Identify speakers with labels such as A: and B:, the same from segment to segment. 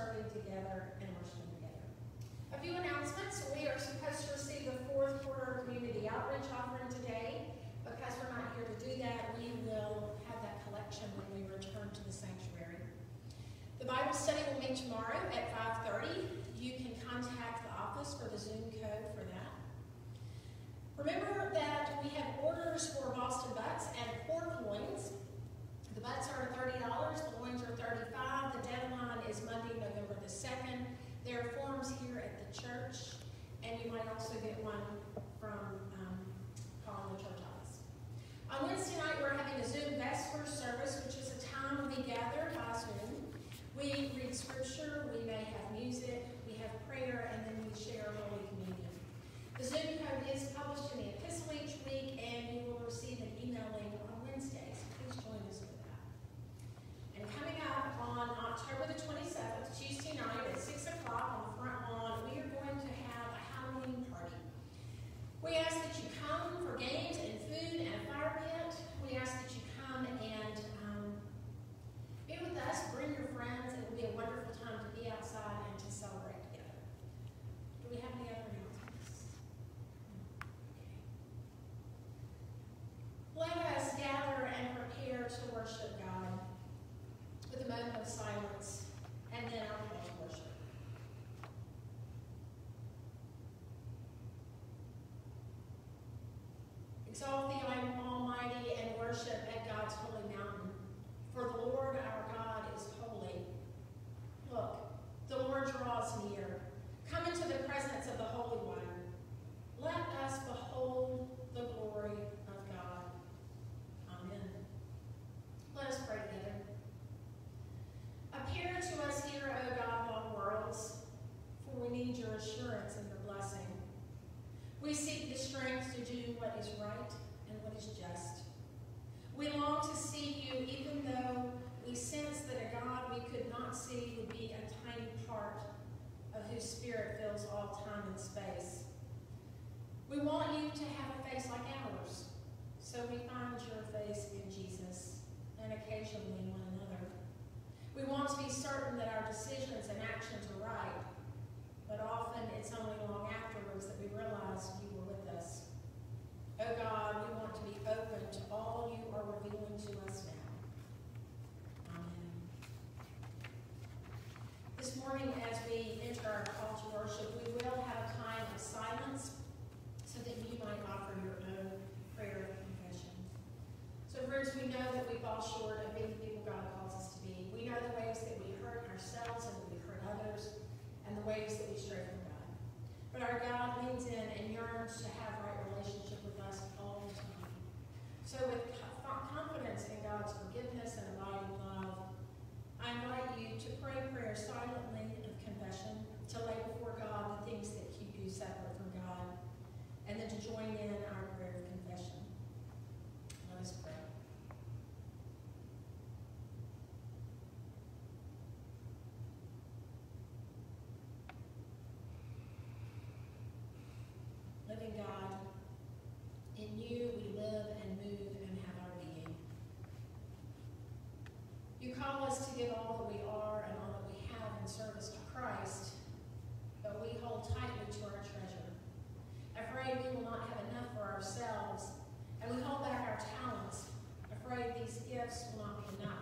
A: serving together and worshiping together. A few announcements. We are supposed to receive the fourth quarter community outreach offering today. Because we're not here to do that, we will have that collection when we return to the sanctuary. The Bible study will meet tomorrow at 5.30. You can contact the office for the Zoom code for that. Remember that we have orders for Boston butts and pork loins. The butts are $30, the loins are $35, the deadline is Monday, November the 2nd. There are forms here at the church, and you might also get one from um, calling the church office. On Wednesday night, we're having a Zoom Vesper service, which is a time we gather by Zoom. We read scripture, we may have music, we have prayer, and then we share Holy Communion. The Zoom code is published in the epistle each week, and you grace won't be enough.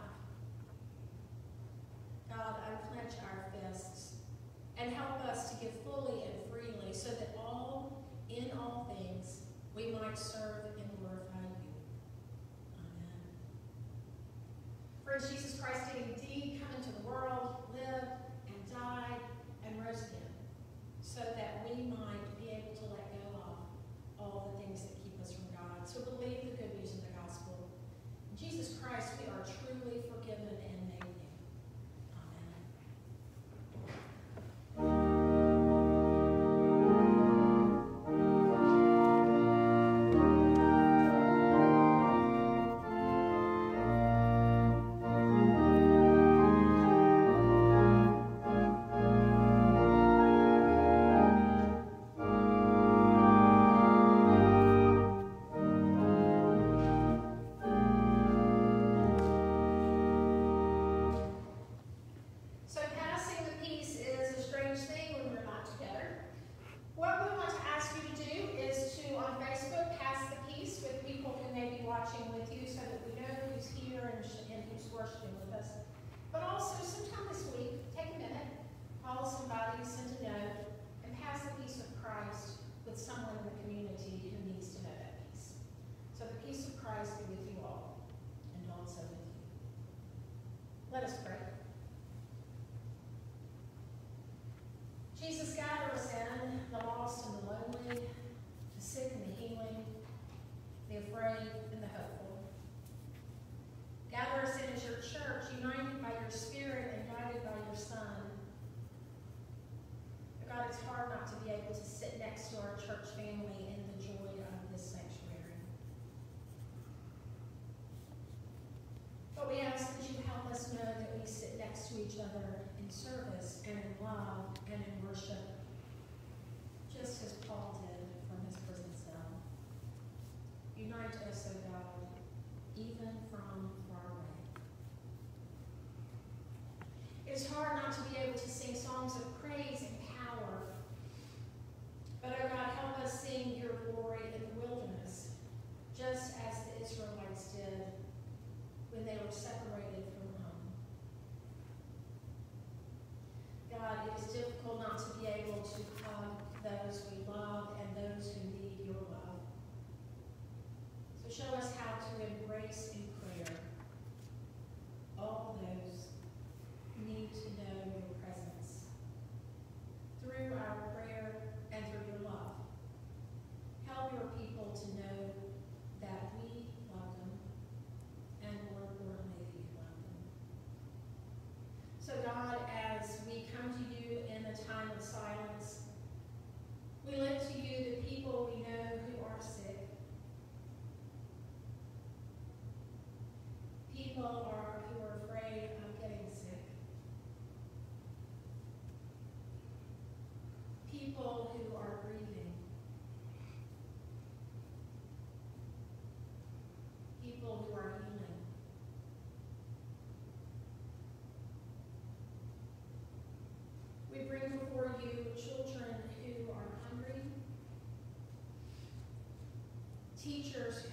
A: God, unclench our fists and help us to give fully and freely so that all, in all things, we might serve But we ask that you help us know that we sit next to each other in service and in love and in worship, just as Paul did from his prison cell. Unite us, O teachers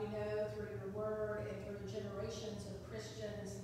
A: we know through your word and through generations of Christians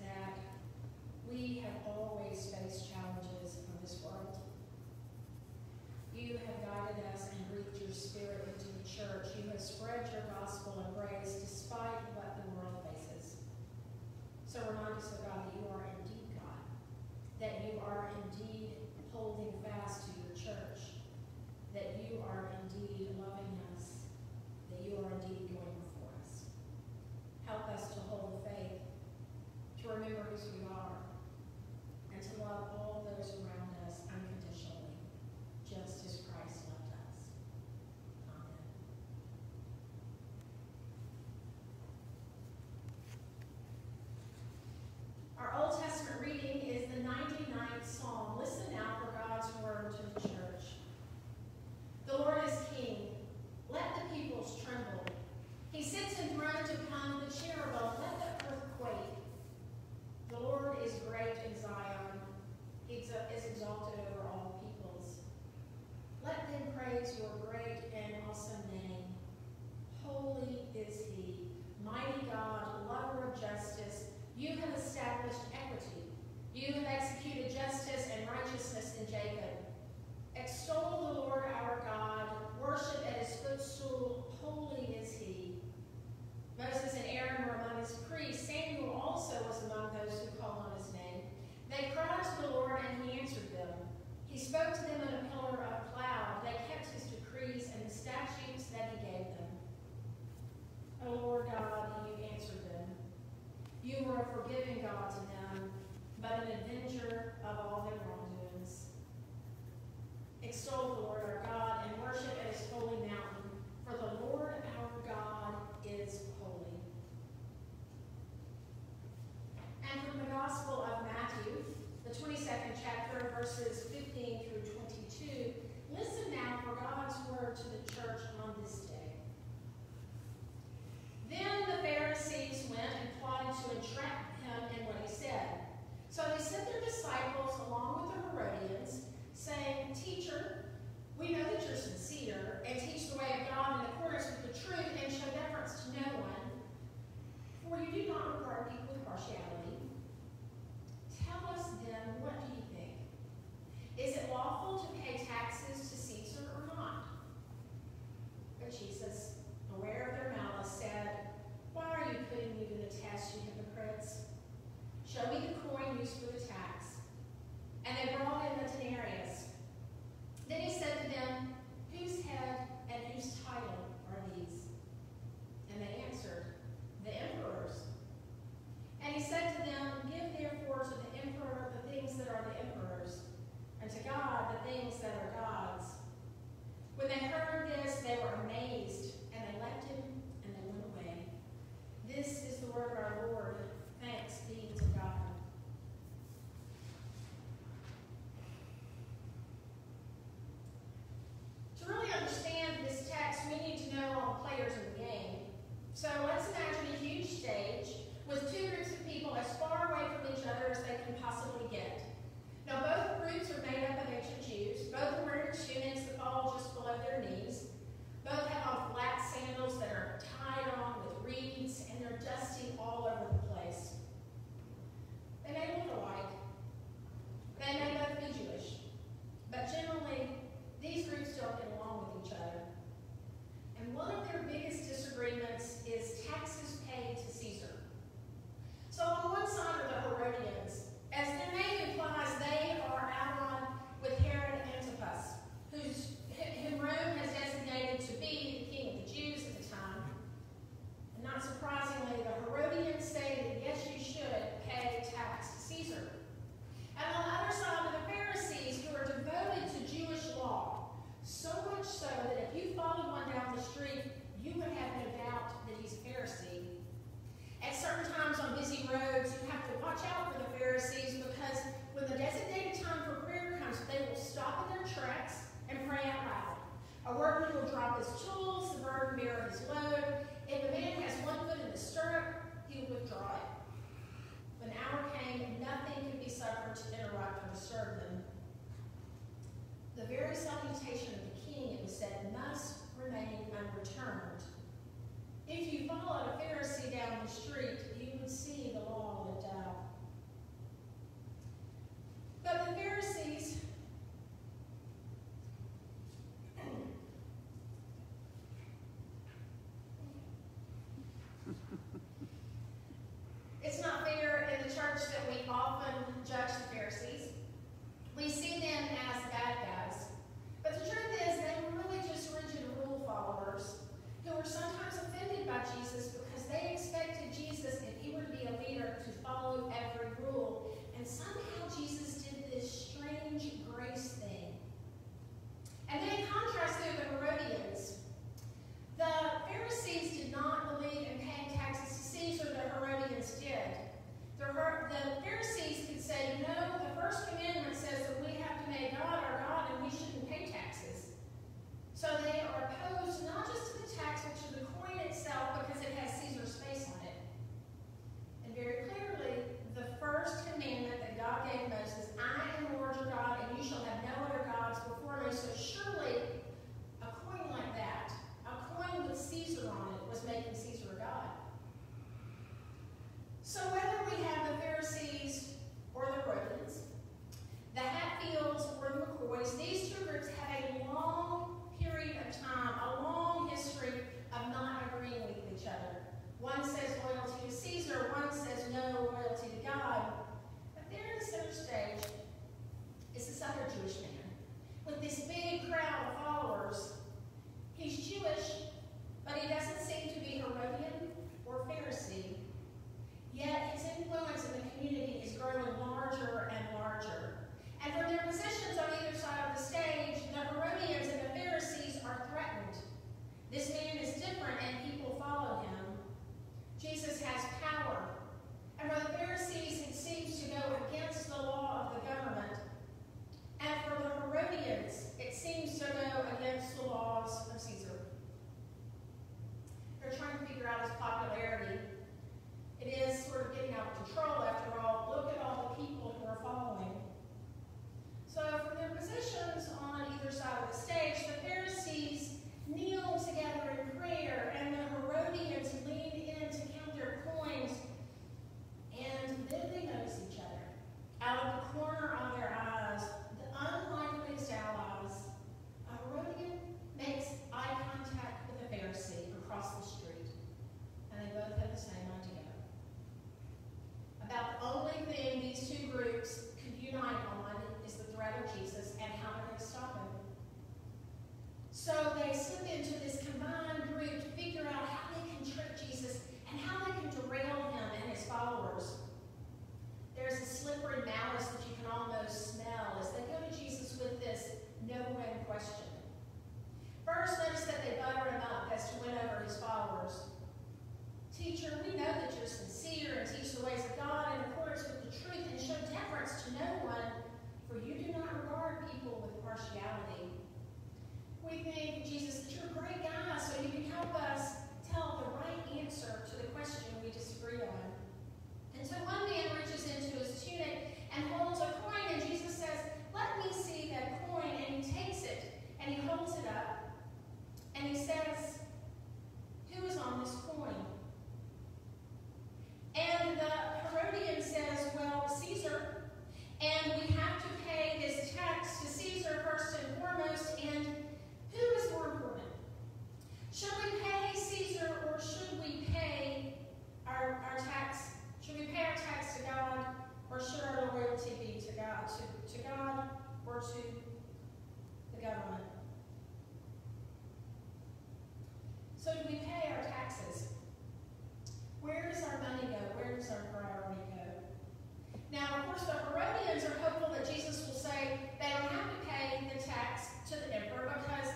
A: to the emperor because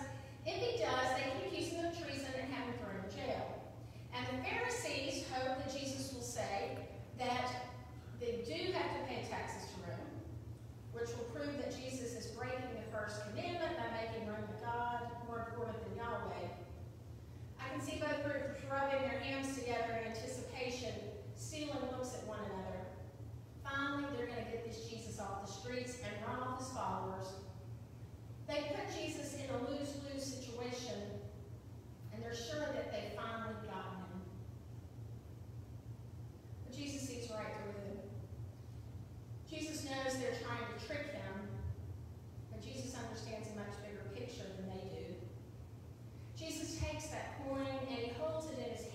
A: if he does, they can accuse him of treason and have him thrown in jail. And the Pharisees hope that Jesus will say that they do have to pay taxes to Rome, which will prove that Jesus is breaking the first commandment by making Rome the God more important than Yahweh. I can see both groups rubbing their hands together in anticipation, stealing looks at one another. Finally, they're going to get this Jesus off the streets and run off his followers they put Jesus in a lose-lose situation, and they're sure that they finally got him. But Jesus sees right through them. Jesus knows they're trying to trick him, but Jesus understands a much bigger picture than they do. Jesus takes that coin and he holds it in his hand.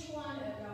A: which one of